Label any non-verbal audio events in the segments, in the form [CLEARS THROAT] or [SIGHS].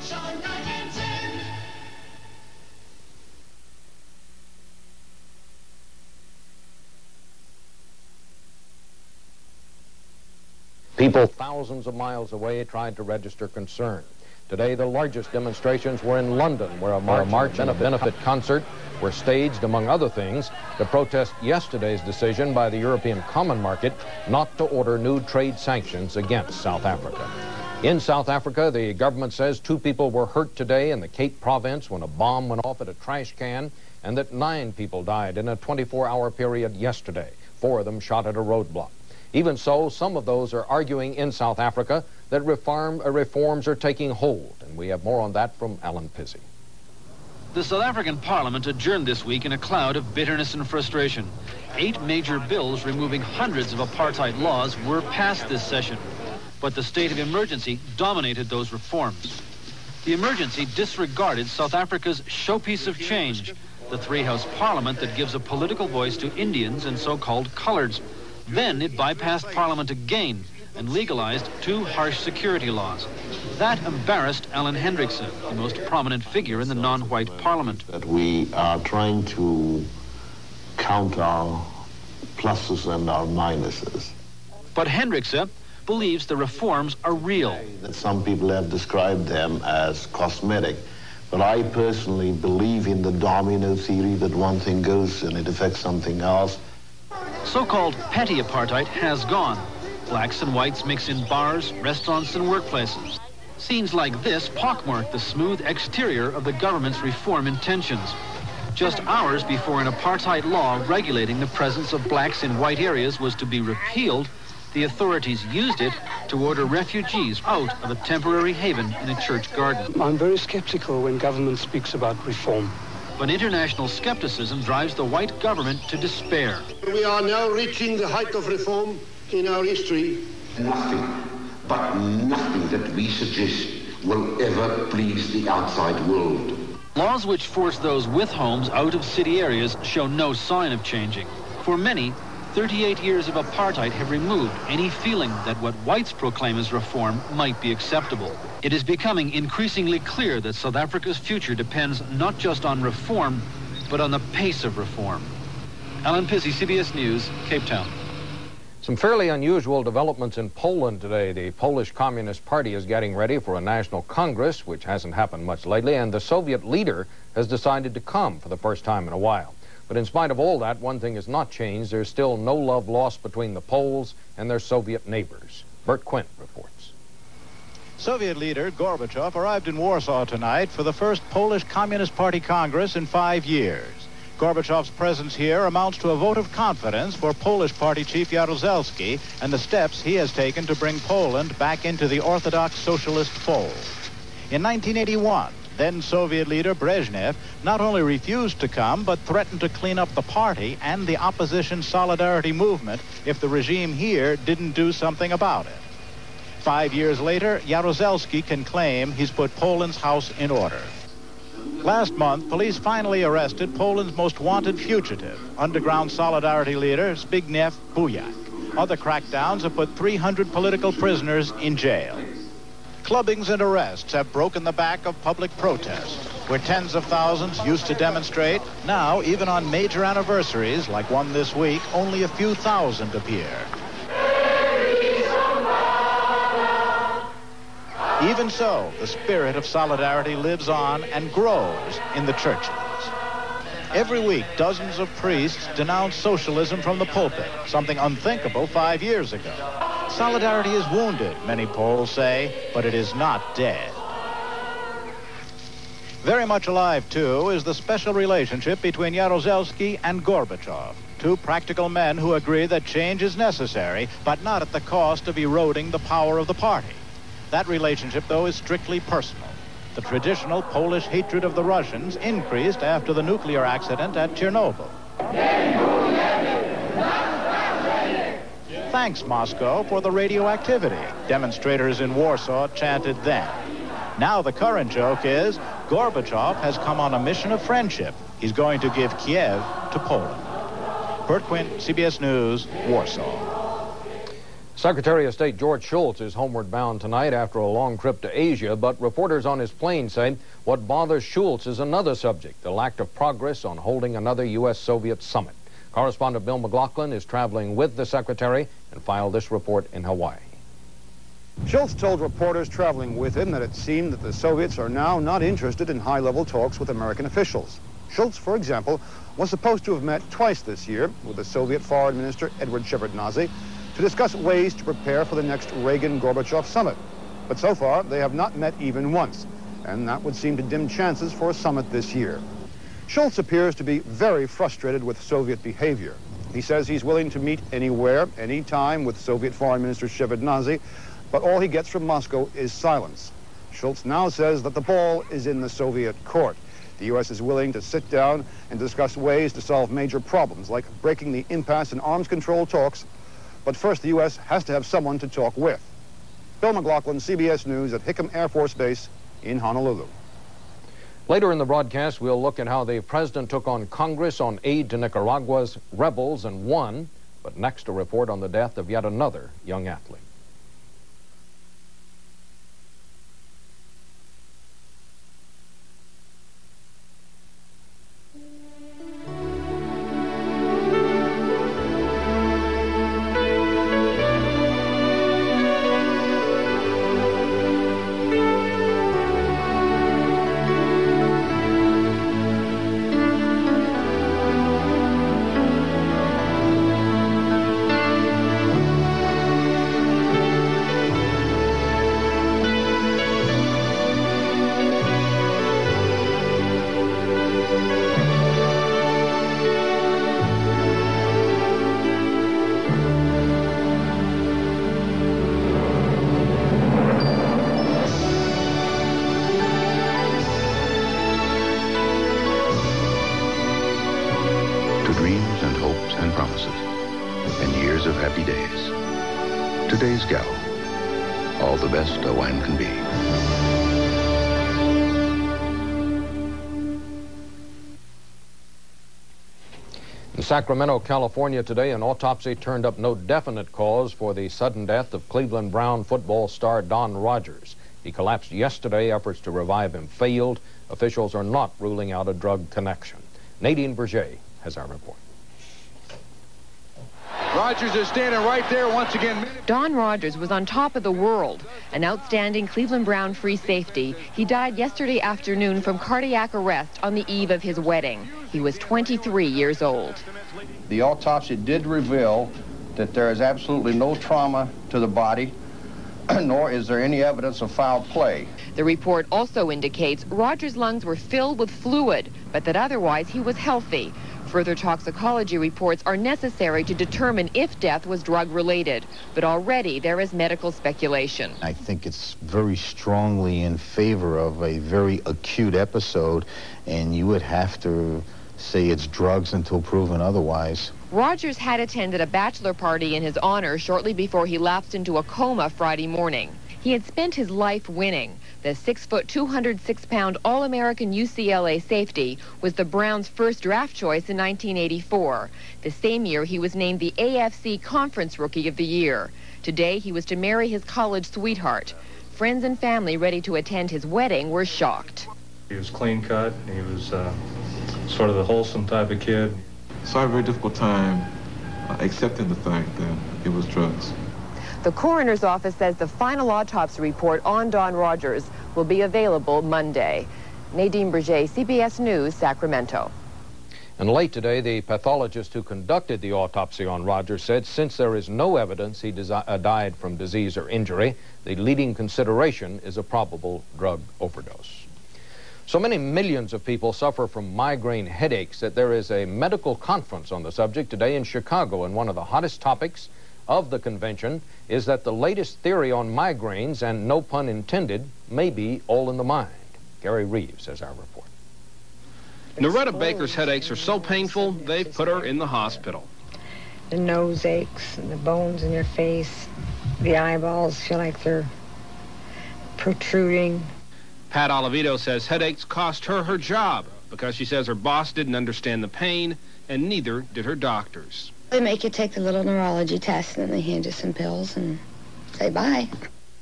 sunshine, nine and ten. People thousands of miles away tried to register concern. Today, the largest demonstrations were in London, where a march, march and a benefit concert were staged, among other things, to protest yesterday's decision by the European Common Market not to order new trade sanctions against South Africa. In South Africa, the government says two people were hurt today in the Cape Province when a bomb went off at a trash can, and that nine people died in a 24-hour period yesterday, four of them shot at a roadblock. Even so, some of those are arguing in South Africa that reform, uh, reforms are taking hold, and we have more on that from Allen Pizzey. The South African Parliament adjourned this week in a cloud of bitterness and frustration. Eight major bills removing hundreds of apartheid laws were passed this session, but the state of emergency dominated those reforms. The emergency disregarded South Africa's showpiece of change, the three-house parliament that gives a political voice to Indians and so-called coloreds. Then it bypassed Parliament again and legalized two harsh security laws. That embarrassed Allan Hendrickse, the most prominent figure in the non-white Parliament. That we are trying to count our pluses and our minuses. But Hendrickse believes the reforms are real. That some people have described them as cosmetic. But I personally believe in the domino theory that one thing goes and it affects something else. So-called petty apartheid has gone. Blacks and whites mix in bars, restaurants, and workplaces. Scenes like this pockmark the smooth exterior of the government's reform intentions. Just hours before an apartheid law regulating the presence of blacks in white areas was to be repealed, the authorities used it to order refugees out of a temporary haven in a church garden. I'm very skeptical when government speaks about reform. But international skepticism drives the white government to despair. We are now reaching the height of reform in our history. Nothing, but nothing that we suggest will ever please the outside world. Laws which force those with homes out of city areas show no sign of changing. For many, 38 years of apartheid have removed any feeling that what whites proclaim as reform might be acceptable. It is becoming increasingly clear that South Africa's future depends not just on reform, but on the pace of reform. Allen Pizzey, CBS News, Cape Town. Some fairly unusual developments in Poland today. The Polish Communist Party is getting ready for a national congress, which hasn't happened much lately, and the Soviet leader has decided to come for the first time in a while. But in spite of all that, one thing has not changed. There's still no love lost between the Poles and their Soviet neighbors. Bert Quint reports. Soviet leader Gorbachev arrived in Warsaw tonight for the first Polish Communist Party Congress in five years. Gorbachev's presence here amounts to a vote of confidence for Polish Party chief Jaruzelski and the steps he has taken to bring Poland back into the Orthodox Socialist fold. In 1981, then Soviet leader Brezhnev not only refused to come, but threatened to clean up the party and the opposition solidarity movement if the regime here didn't do something about it. Five years later, Jaruzelski can claim he's put Poland's house in order. Last month, police finally arrested Poland's most wanted fugitive, underground solidarity leader Zbigniew Bujak. Other crackdowns have put 300 political prisoners in jail. Clubbings and arrests have broken the back of public protest, where tens of thousands used to demonstrate. Now, even on major anniversaries, like one this week, only a few thousand appear. Even so, the spirit of solidarity lives on and grows in the churches. Every week, dozens of priests denounce socialism from the pulpit, something unthinkable five years ago. Solidarity is wounded, many Poles say, but it is not dead. Very much alive, too, is the special relationship between Jaruzelski and Gorbachev, two practical men who agree that change is necessary, but not at the cost of eroding the power of the party. That relationship, though, is strictly personal. The traditional Polish hatred of the Russians increased after the nuclear accident at Chernobyl. Thanks, Moscow, for the radioactivity. Demonstrators in Warsaw chanted then. Now the current joke is Gorbachev has come on a mission of friendship. He's going to give Kiev to Poland. Bert Quint, CBS News, Warsaw. Secretary of State George Shultz is homeward bound tonight after a long trip to Asia, but reporters on his plane say what bothers Shultz is another subject, the lack of progress on holding another U.S.-Soviet summit. Correspondent Bill McLaughlin is traveling with the Secretary and filed this report in Hawaii. Shultz told reporters traveling with him that it seemed that the Soviets are now not interested in high-level talks with American officials. Shultz, for example, was supposed to have met twice this year with the Soviet Foreign Minister Edward Shevardnadze to discuss ways to prepare for the next Reagan-Gorbachev summit. But so far, they have not met even once, and that would seem to dim chances for a summit this year. Shultz appears to be very frustrated with Soviet behavior. He says he's willing to meet anywhere, anytime with Soviet Foreign Minister Shevardnadze, but all he gets from Moscow is silence. Shultz now says that the ball is in the Soviet court. The U.S. is willing to sit down and discuss ways to solve major problems, like breaking the impasse in arms control talks but first, the U.S. has to have someone to talk with. Bill McLaughlin, CBS News at Hickam Air Force Base in Honolulu. Later in the broadcast, we'll look at how the president took on Congress on aid to Nicaragua's rebels and won. But next, a report on the death of yet another young athlete. Today's gal. All the best a wine can be. In Sacramento, California today, an autopsy turned up no definite cause for the sudden death of Cleveland Brown football star Don Rogers. He collapsed yesterday. Efforts to revive him failed. Officials are not ruling out a drug connection. Nadine Berger has our report. Rogers is standing right there once again. Don Rogers was on top of the world, an outstanding Cleveland Brown free safety. He died yesterday afternoon from cardiac arrest on the eve of his wedding. He was 23 years old. The autopsy did reveal that there is absolutely no trauma to the body, [CLEARS THROAT] nor is there any evidence of foul play. The report also indicates Rogers' lungs were filled with fluid, but that otherwise he was healthy. Further toxicology reports are necessary to determine if death was drug-related, but already there is medical speculation. I think it's very strongly in favor of a very acute episode, and you would have to say it's drugs until proven otherwise. Rogers had attended a bachelor party in his honor shortly before he lapsed into a coma Friday morning. He had spent his life winning. The 6-foot, 206-pound All-American UCLA safety was the Browns' first draft choice in 1984. The same year, he was named the AFC Conference Rookie of the Year. Today, he was to marry his college sweetheart. Friends and family ready to attend his wedding were shocked. He was clean cut. He was uh, sort of the wholesome type of kid. So I had a very difficult time uh, accepting the fact that it was drugs. The coroner's office says the final autopsy report on Don Rogers will be available Monday. Nadine Berger, CBS News, Sacramento. And late today, the pathologist who conducted the autopsy on Rogers said since there is no evidence he uh, died from disease or injury, the leading consideration is a probable drug overdose. So many millions of people suffer from migraine headaches that there is a medical conference on the subject today in Chicago, and one of the hottest topics of the convention is that the latest theory on migraines, and no pun intended, may be all in the mind. Gary Reeves has our report. Noretta Baker's headaches are so painful, they've put her in the hospital. The nose aches, and the bones in your face, the eyeballs feel like they're protruding. Pat Oliveto says headaches cost her her job because she says her boss didn't understand the pain, and neither did her doctors. They make you take the little neurology test, and then they hand you some pills and say bye.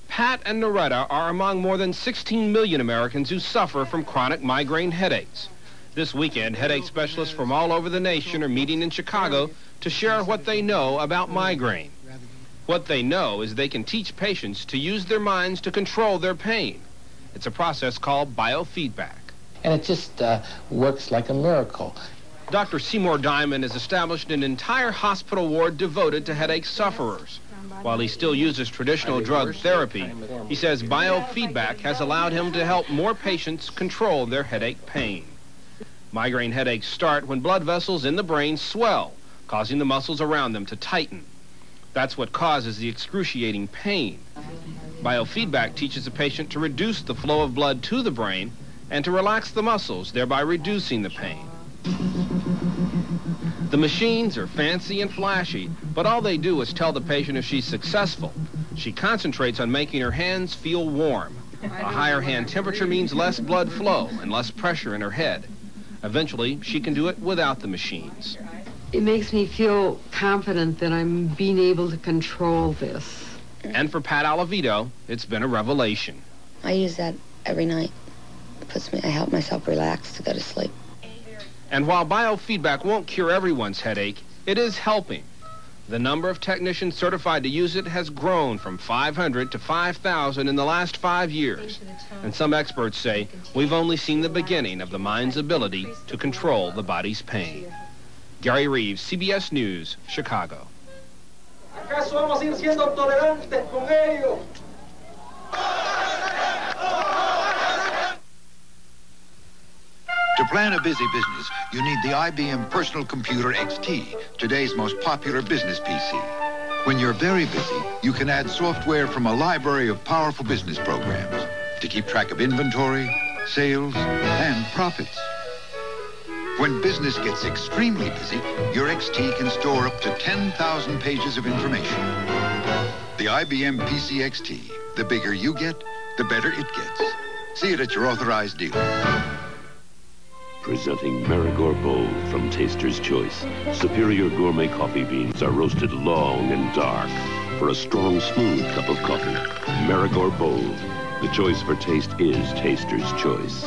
Pat and Noretta are among more than 16 million Americans who suffer from chronic migraine headaches. This weekend, headache specialists from all over the nation are meeting in Chicago to share what they know about migraine. What they know is they can teach patients to use their minds to control their pain. It's a process called biofeedback. And it just uh, works like a miracle. Dr. Seymour Diamond has established an entire hospital ward devoted to headache sufferers. While he still uses traditional drug therapy, he says biofeedback has allowed him to help more patients control their headache pain. Migraine headaches start when blood vessels in the brain swell, causing the muscles around them to tighten. That's what causes the excruciating pain. Biofeedback teaches the patient to reduce the flow of blood to the brain and to relax the muscles, thereby reducing the pain. The machines are fancy and flashy, but all they do is tell the patient if she's successful. She concentrates on making her hands feel warm. A higher hand temperature means less blood flow and less pressure in her head. Eventually, she can do it without the machines. It makes me feel confident that I'm being able to control this. And for Pat Alavito, it's been a revelation. I use that every night. It puts me, I help myself relax to go to sleep. And while biofeedback won't cure everyone's headache, it is helping. The number of technicians certified to use it has grown from 500 to 5,000 in the last five years. And some experts say we've only seen the beginning of the mind's ability to control the body's pain. Gary Reeves, CBS News, Chicago. ¿Acaso vamos a ir siendo tolerantes con ellos? To plan a busy business, you need the IBM Personal Computer XT, today's most popular business PC. When you're very busy, you can add software from a library of powerful business programs to keep track of inventory, sales, and profits. When business gets extremely busy, your XT can store up to 10,000 pages of information. The IBM PC XT. The bigger you get, the better it gets. See it at your authorized dealer. Presenting Maragor Bold from Taster's Choice. Superior gourmet coffee beans are roasted long and dark for a strong, smooth cup of coffee. Maragor Bold. The choice for taste is Taster's Choice.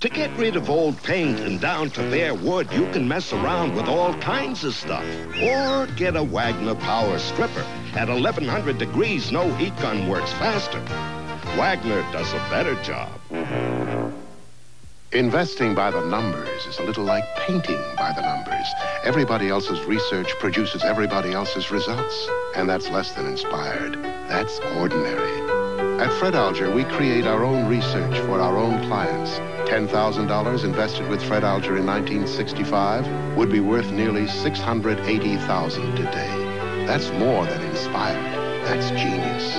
To get rid of old paint and down to bare wood, you can mess around with all kinds of stuff. Or get a Wagner Power Stripper. At 1100 degrees, no heat gun works faster. Wagner does a better job. Investing by the numbers is a little like painting by the numbers. Everybody else's research produces everybody else's results. And that's less than inspired. That's ordinary. At Fred Alger, we create our own research for our own clients. $10,000 invested with Fred Alger in 1965 would be worth nearly 680000 today. That's more than inspired. That's genius.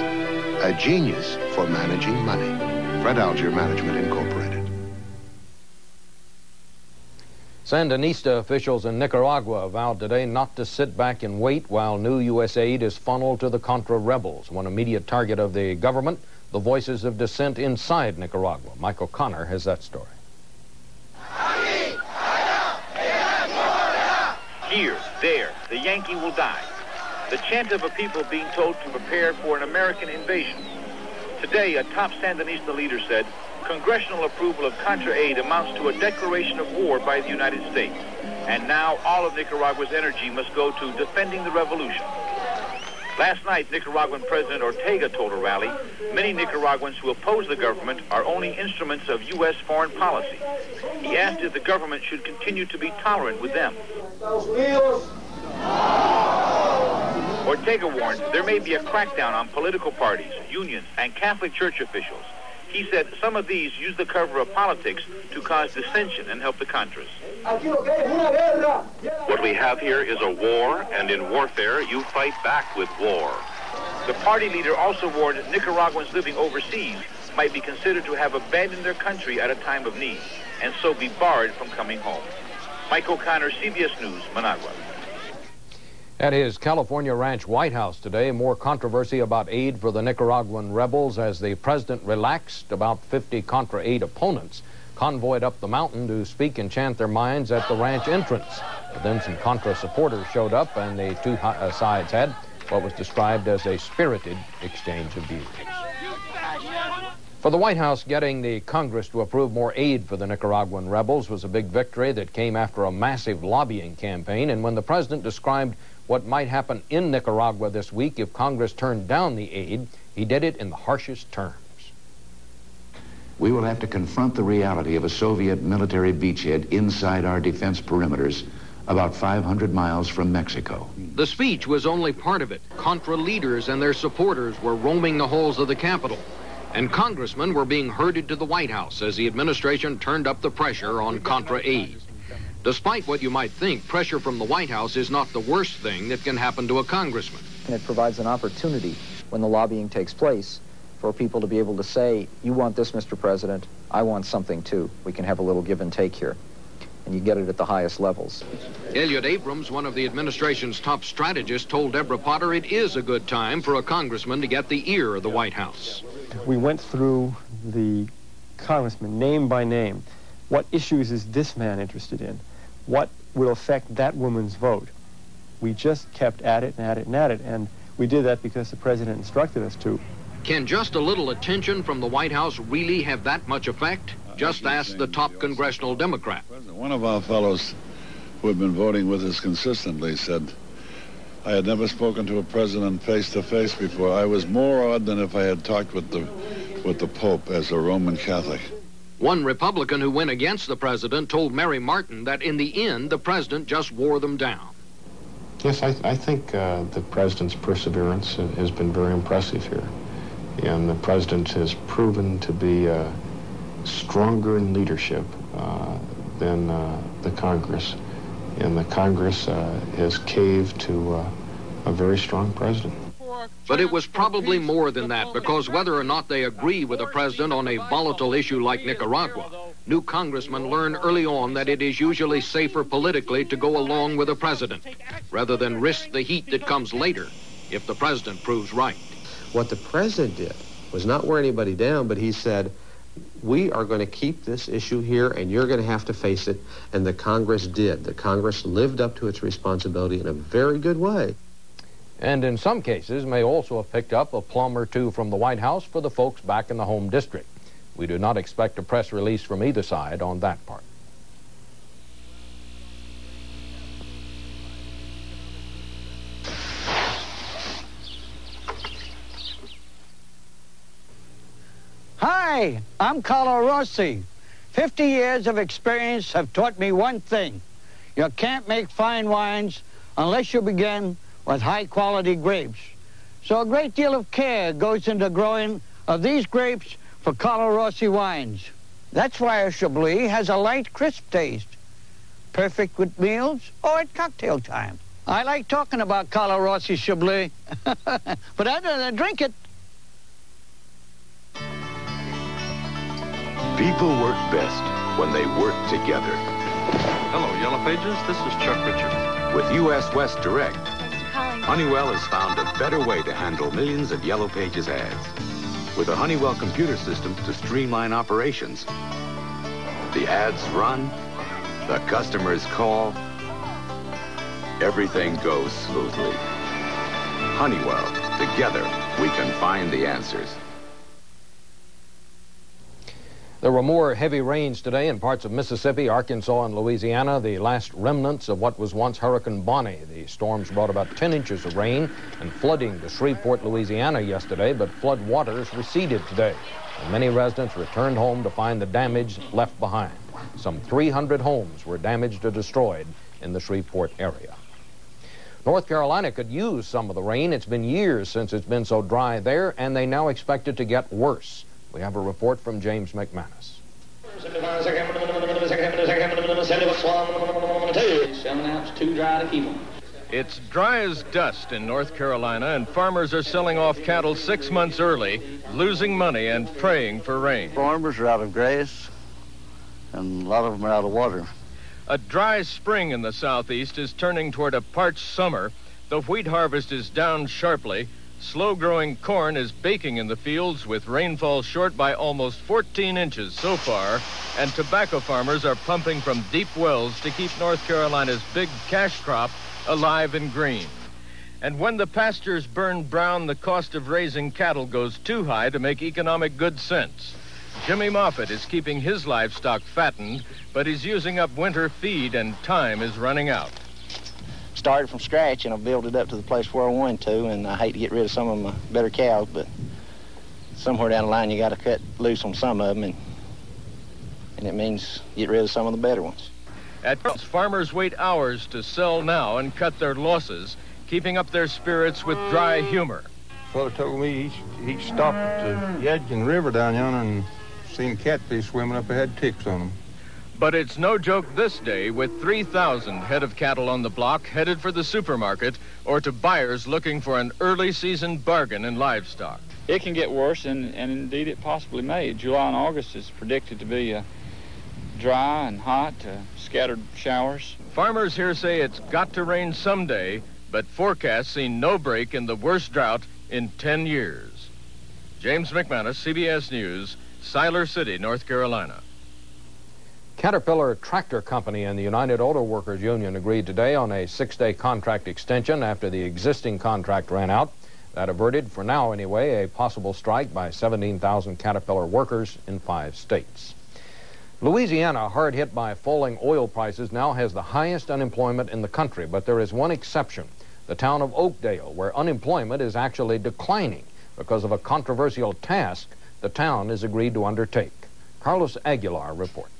A genius for managing money. Fred Alger Management Incorporated. Sandinista officials in Nicaragua vowed today not to sit back and wait while new U.S. aid is funneled to the Contra rebels, one immediate target of the government, the voices of dissent inside Nicaragua. Michael Connor has that story. Here, there, the Yankee will die. The chant of a people being told to prepare for an American invasion. Today, a top Sandinista leader said, congressional approval of Contra aid amounts to a declaration of war by the United States. And now all of Nicaragua's energy must go to defending the revolution. Last night, Nicaraguan President Ortega told a rally, many Nicaraguans who oppose the government are only instruments of U.S. foreign policy. He asked if the government should continue to be tolerant with them. Ortega warned there may be a crackdown on political parties, unions, and Catholic Church officials. He said some of these use the cover of politics to cause dissension and help the Contras. What we have here is a war, and in warfare, you fight back with war. The party leader also warned Nicaraguans living overseas might be considered to have abandoned their country at a time of need, and so be barred from coming home. Mike O'Connor, CBS News, Managua. At his California Ranch White House today, more controversy about aid for the Nicaraguan rebels as the president relaxed about 50 Contra aid opponents convoyed up the mountain to speak and chant their minds at the ranch entrance. But Then some Contra supporters showed up, and the two uh, sides had what was described as a spirited exchange of views. For the White House, getting the Congress to approve more aid for the Nicaraguan rebels was a big victory that came after a massive lobbying campaign. And when the president described what might happen in Nicaragua this week if Congress turned down the aid, he did it in the harshest terms. We will have to confront the reality of a Soviet military beachhead inside our defense perimeters about 500 miles from Mexico. The speech was only part of it. Contra leaders and their supporters were roaming the halls of the Capitol. And congressmen were being herded to the White House as the administration turned up the pressure on Contra aid. Despite what you might think, pressure from the White House is not the worst thing that can happen to a congressman. And it provides an opportunity when the lobbying takes place for people to be able to say, you want this, Mr. President, I want something too. We can have a little give and take here. And you get it at the highest levels. Elliott Abrams, one of the administration's top strategists, told Deborah Potter it is a good time for a congressman to get the ear of the White House. We went through the congressman name by name. What issues is this man interested in? What will affect that woman's vote? We just kept at it and at it and at it. And we did that because the president instructed us to. Can just a little attention from the White House really have that much effect? Just ask the top congressional Democrat. One of our fellows who had been voting with us consistently said, I had never spoken to a president face to face before. I was more awed than if I had talked with the, with the Pope as a Roman Catholic. One Republican who went against the president told Mary Martin that in the end, the president just wore them down. Yes, I, I think uh, the president's perseverance has been very impressive here. And the president has proven to be uh, stronger in leadership uh, than uh, the Congress. And the Congress uh, has caved to uh, a very strong president. But it was probably more than that, because whether or not they agree with the president on a volatile issue like Nicaragua, new congressmen learn early on that it is usually safer politically to go along with the president, rather than risk the heat that comes later if the president proves right. What the president did was not wear anybody down, but he said, we are going to keep this issue here and you're going to have to face it. And the Congress did. The Congress lived up to its responsibility in a very good way. And in some cases may also have picked up a plum or two from the White House for the folks back in the home district. We do not expect a press release from either side on that part. Hi, I'm Carlo Rossi. 50 years of experience have taught me one thing. You can't make fine wines unless you begin with high-quality grapes. So a great deal of care goes into growing of these grapes for Carlo Rossi wines. That's why a Chablis has a light, crisp taste. Perfect with meals or at cocktail time. I like talking about Carlo Rossi Chablis, [LAUGHS] but I don't drink it. People work best when they work together. Hello, Yellow Pages. This is Chuck Richards. With U.S. West Direct, Honeywell has found a better way to handle millions of Yellow Pages ads. With a Honeywell computer system to streamline operations. The ads run, the customers call, everything goes smoothly. Honeywell, together we can find the answers. There were more heavy rains today in parts of Mississippi, Arkansas, and Louisiana, the last remnants of what was once Hurricane Bonnie. The storms brought about 10 inches of rain and flooding to Shreveport, Louisiana yesterday, but flood waters receded today. And many residents returned home to find the damage left behind. Some 300 homes were damaged or destroyed in the Shreveport area. North Carolina could use some of the rain. It's been years since it's been so dry there, and they now expect it to get worse. We have a report from James McManus. It's dry as dust in North Carolina, and farmers are selling off cattle six months early, losing money and praying for rain. Farmers are out of grass, and a lot of them are out of water. A dry spring in the southeast is turning toward a parched summer. The wheat harvest is down sharply. Slow-growing corn is baking in the fields with rainfall short by almost 14 inches so far, and tobacco farmers are pumping from deep wells to keep North Carolina's big cash crop alive and green. And when the pastures burn brown, the cost of raising cattle goes too high to make economic good sense. Jimmy Moffett is keeping his livestock fattened, but he's using up winter feed and time is running out started from scratch and I built it up to the place where I wanted to, and I hate to get rid of some of my better cows, but somewhere down the line you got to cut loose on some of them, and, and it means get rid of some of the better ones. At farmers wait hours to sell now and cut their losses, keeping up their spirits with dry humor. Fellow told me he, he stopped at the Yadkin River down yonder and seen catfish swimming up ahead, ticks on them. But it's no joke this day with 3,000 head of cattle on the block headed for the supermarket or to buyers looking for an early season bargain in livestock. It can get worse, and, and indeed it possibly may. July and August is predicted to be uh, dry and hot, uh, scattered showers. Farmers here say it's got to rain someday, but forecasts see no break in the worst drought in 10 years. James McManus, CBS News, Siler City, North Carolina. Caterpillar Tractor Company and the United Auto Workers Union agreed today on a six-day contract extension after the existing contract ran out. That averted, for now anyway, a possible strike by 17,000 Caterpillar workers in five states. Louisiana, hard hit by falling oil prices, now has the highest unemployment in the country, but there is one exception, the town of Oakdale, where unemployment is actually declining because of a controversial task the town has agreed to undertake. Carlos Aguilar reports.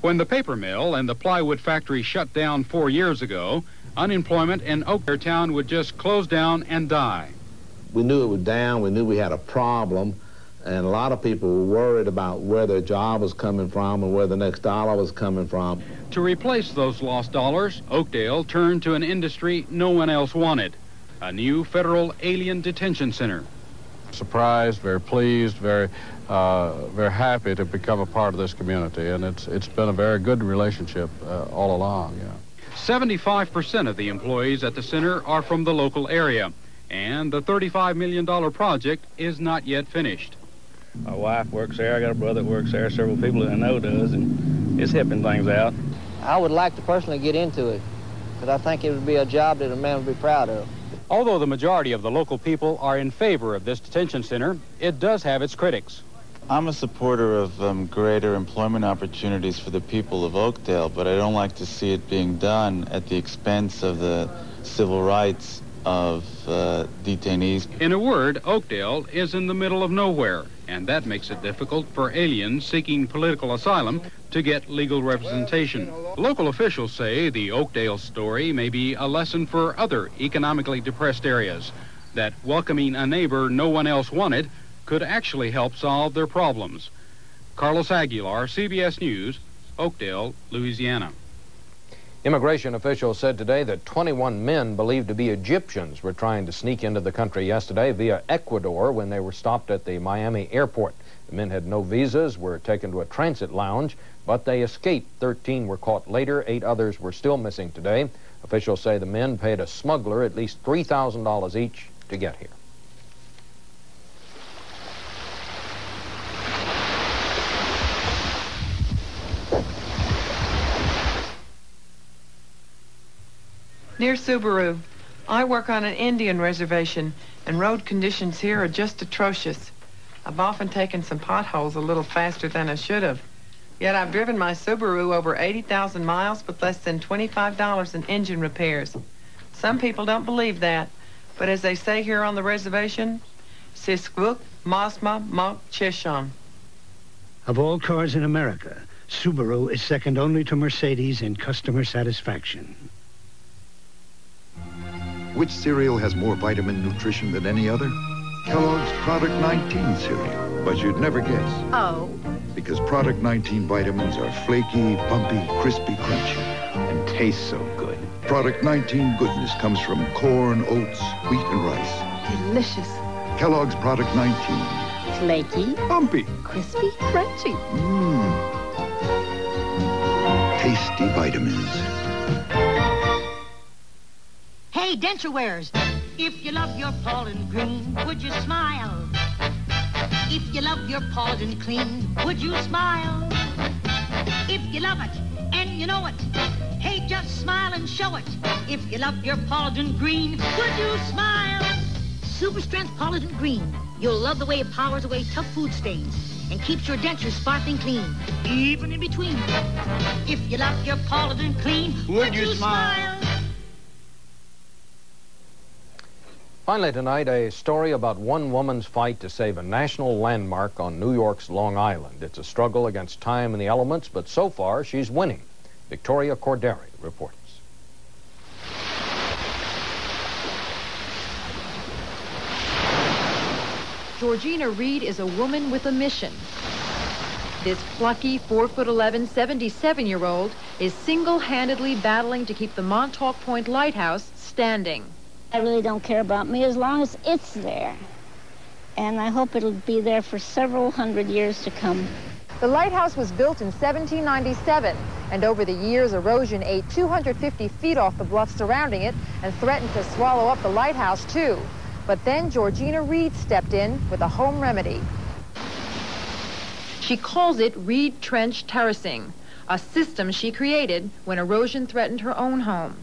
When the paper mill and the plywood factory shut down four years ago, unemployment in Oakdale Town would just close down and die. We knew it was down. We knew we had a problem. And a lot of people were worried about where their job was coming from and where the next dollar was coming from. To replace those lost dollars, Oakdale turned to an industry no one else wanted, a new federal alien detention center. Surprised, very pleased, very uh, very happy to become a part of this community, and it's it's been a very good relationship uh, all along. Yeah. 75% of the employees at the center are from the local area, and the $35 million project is not yet finished. My wife works there. I got a brother that works there. Several people that I know does, and it's helping things out. I would like to personally get into it, because I think it would be a job that a man would be proud of. Although the majority of the local people are in favor of this detention center, it does have its critics. I'm a supporter of um, greater employment opportunities for the people of Oakdale, but I don't like to see it being done at the expense of the civil rights of uh, detainees. In a word, Oakdale is in the middle of nowhere, and that makes it difficult for aliens seeking political asylum to get legal representation. Local officials say the Oakdale story may be a lesson for other economically depressed areas, that welcoming a neighbor no one else wanted could actually help solve their problems. Carlos Aguilar, CBS News, Oakdale, Louisiana. Immigration officials said today that 21 men believed to be Egyptians were trying to sneak into the country yesterday via Ecuador when they were stopped at the Miami airport. The men had no visas, were taken to a transit lounge, but they escaped. 13 were caught later. Eight others were still missing today. Officials say the men paid a smuggler at least $3,000 each to get here. Near Subaru. I work on an Indian reservation, and road conditions here are just atrocious. I've often taken some potholes a little faster than I should have. Yet I've driven my Subaru over 80,000 miles with less than $25 in engine repairs. Some people don't believe that, but as they say here on the reservation, Siskwook, Mosma, Monk, Chishon. Of all cars in America, Subaru is second only to Mercedes in customer satisfaction. Which cereal has more vitamin nutrition than any other? Kellogg's Product 19 cereal. But you'd never guess. Oh. Because Product 19 vitamins are flaky, bumpy, crispy, crunchy. And taste so good. Product 19 goodness comes from corn, oats, wheat, and rice. Delicious. Kellogg's Product 19. Flaky. Bumpy. Crispy. Crunchy. Mmm. Tasty vitamins. Hey, denture wares. If you love your Polident green, would you smile? If you love your Polident clean, would you smile? If you love it and you know it, hey, just smile and show it. If you love your Polident green, would you smile? Super Strength Polident Green. You'll love the way it powers away tough food stains and keeps your dentures sparkling clean, even in between. If you love your Polident clean, would, would you, you smile? smile? Finally tonight, a story about one woman's fight to save a national landmark on New York's Long Island. It's a struggle against time and the elements, but so far she's winning. Victoria Corderi reports. Georgina Reed is a woman with a mission. This plucky 4 foot 11, 77 year old is single handedly battling to keep the Montauk Point Lighthouse standing. I really don't care about me as long as it's there. And I hope it'll be there for several hundred years to come. The lighthouse was built in 1797, and over the years, erosion ate 250 feet off the bluff surrounding it and threatened to swallow up the lighthouse, too. But then Georgina Reed stepped in with a home remedy. She calls it Reed Trench Terracing, a system she created when erosion threatened her own home.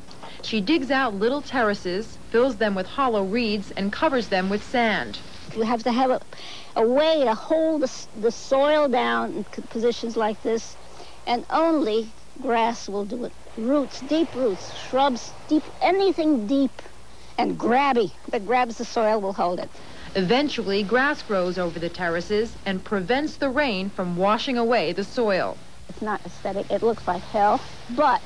She digs out little terraces, fills them with hollow reeds, and covers them with sand. You have to have a, a way to hold the, the soil down in positions like this, and only grass will do it. Roots, deep roots, shrubs, deep, anything deep and grabby that grabs the soil will hold it. Eventually, grass grows over the terraces and prevents the rain from washing away the soil. It's not aesthetic. It looks like hell, but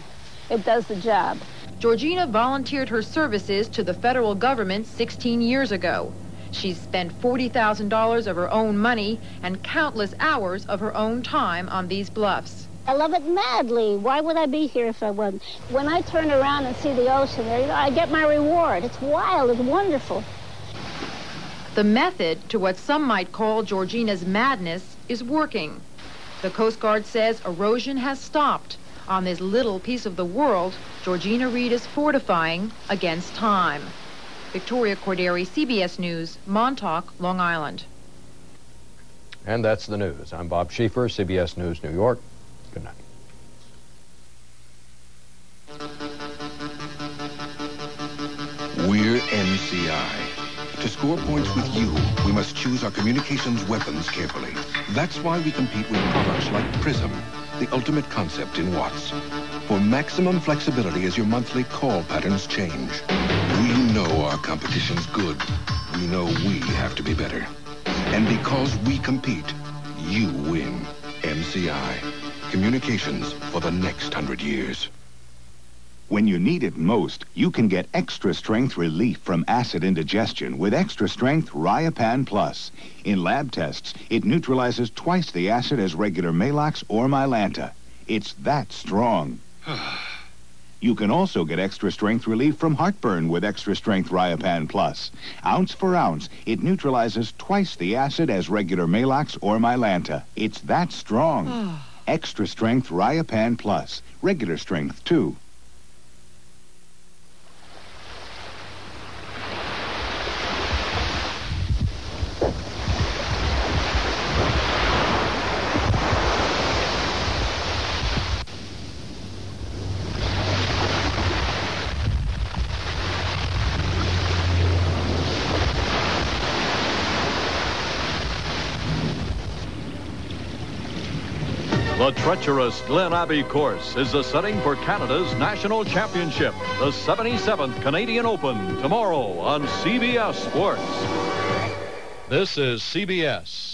it does the job. Georgina volunteered her services to the federal government 16 years ago. She's spent $40,000 of her own money and countless hours of her own time on these bluffs. I love it madly. Why would I be here if I wasn't? When I turn around and see the ocean there, I get my reward. It's wild. It's wonderful. The method to what some might call Georgina's madness is working. The Coast Guard says erosion has stopped. On this little piece of the world, Georgina Reed is fortifying against time. Victoria Corderi, CBS News, Montauk, Long Island. And that's the news. I'm Bob Schieffer, CBS News, New York. Good night. We're MCI. To score points with you, we must choose our communications weapons carefully. That's why we compete with products like Prism, the ultimate concept in watts. For maximum flexibility as your monthly call patterns change. We know our competition's good. We know we have to be better. And because we compete, you win. MCI. Communications for the next hundred years. When you need it most, you can get extra strength relief from acid indigestion with extra strength Riopan Plus. In lab tests, it neutralizes twice the acid as regular Maalox or Mylanta. It's that strong. [SIGHS] you can also get extra strength relief from heartburn with extra strength Riopan Plus. Ounce for ounce, it neutralizes twice the acid as regular Maalox or Mylanta. It's that strong. [SIGHS] extra strength Riopan Plus. Regular strength, too. The treacherous Glen Abbey course is the setting for Canada's national championship, the 77th Canadian Open, tomorrow on CBS Sports. This is CBS.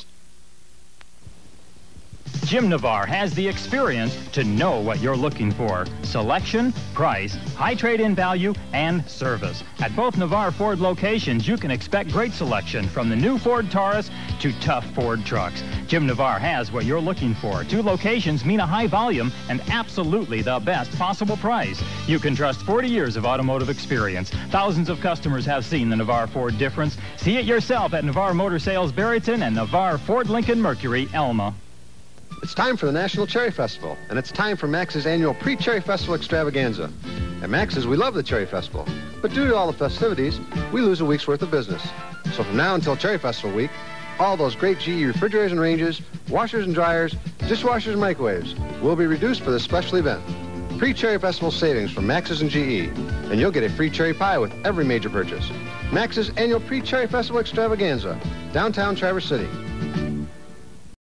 Jim Navar has the experience to know what you're looking for. Selection, price, high trade-in value, and service. At both Navar Ford locations, you can expect great selection from the new Ford Taurus to tough Ford trucks. Jim Navar has what you're looking for. Two locations mean a high volume and absolutely the best possible price. You can trust 40 years of automotive experience. Thousands of customers have seen the Navar Ford difference. See it yourself at Navar Motor Sales Barrington and Navar Ford Lincoln Mercury Elma. It's time for the National Cherry Festival, and it's time for Max's annual Pre-Cherry Festival extravaganza. At Max's, we love the Cherry Festival, but due to all the festivities, we lose a week's worth of business. So from now until Cherry Festival week, all those great GE refrigerators and ranges, washers and dryers, dishwashers and microwaves will be reduced for this special event. Pre-Cherry Festival savings from Max's and GE, and you'll get a free cherry pie with every major purchase. Max's annual Pre-Cherry Festival extravaganza, downtown Traverse City.